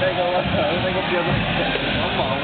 đây đâu có đây có tiền không? Mở